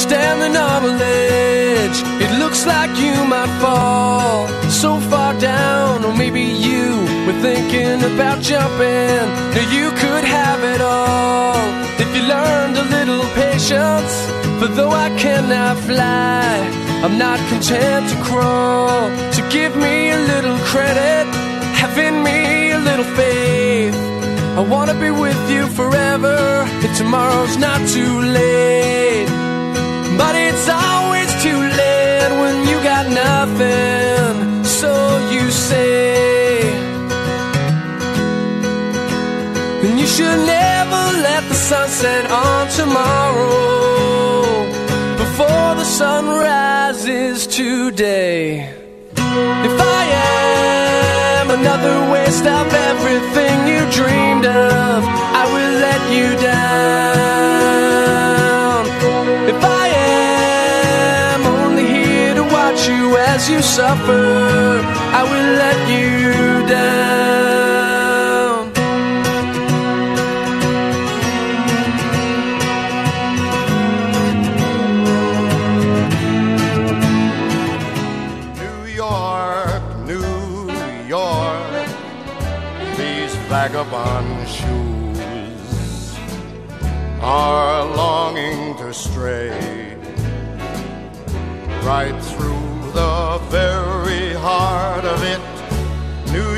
standing on a ledge. It looks like you might fall so far down, or maybe you were thinking about jumping. Now you could have it all if you learned a little patience. For though I cannot fly, I'm not content to crawl. So give me a little credit, have in me a little faith. I wanna be with you forever if tomorrow's not too late. It's always too late when you got nothing, so you say. And you should never let the sun set on tomorrow before the sun rises today. If I am another waste of suffer,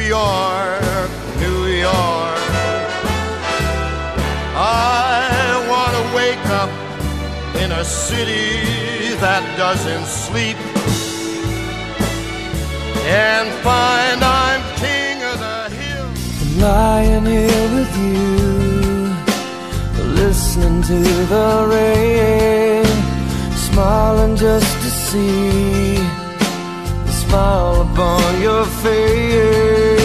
York, New York. I want to wake up in a city that doesn't sleep and find I'm king of the hill. I'm lying here with you, listening to the rain, smiling just to see the smile upon your face.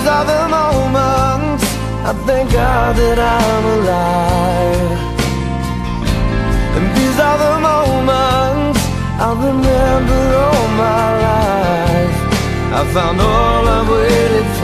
These are the moments I thank God that I'm alive. And these are the moments I'll remember all my life. I found all I've waited for.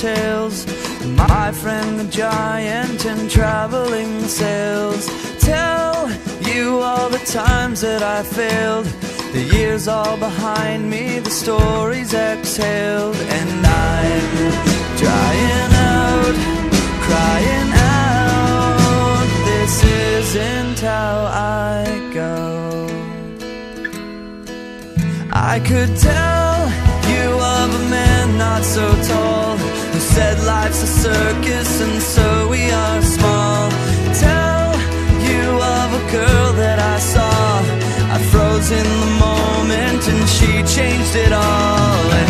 Tales. My friend the giant in traveling sales. Tell you all the times that I failed. The years all behind me, the stories exhaled, and I'm drying out, crying out. This isn't how I go. I could tell you of a man not so said life's a circus and so we are small. Tell you of a girl that I saw I froze in the moment and she changed it all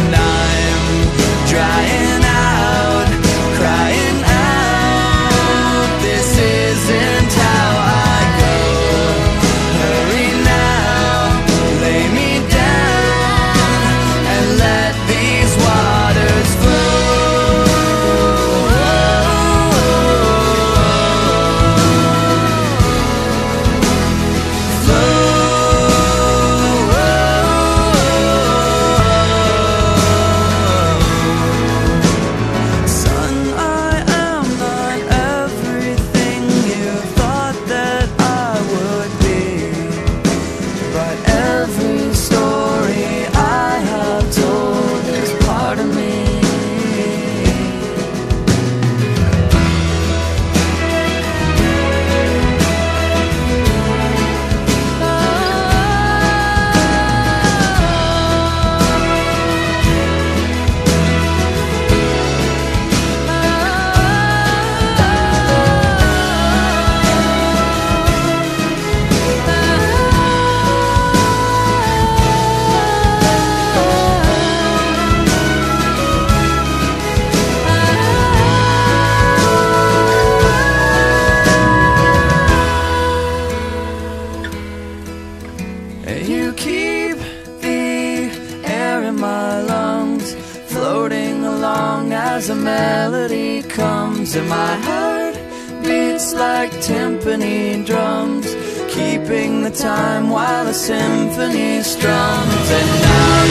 along as a melody comes, and my heart beats like timpani drums, keeping the time while the symphony strums. And I'm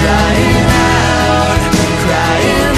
drying out, crying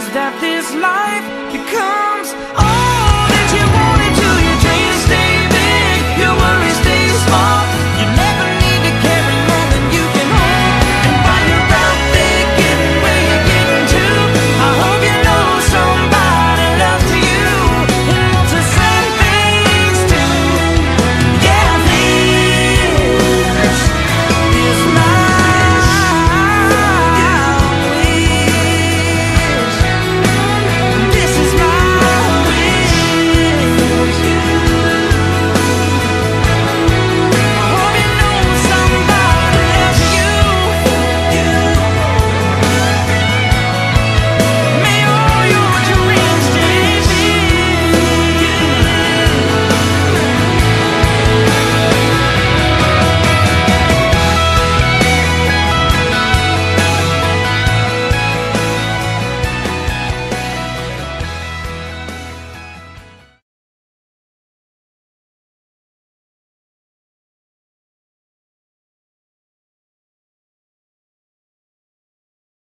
is that this life becomes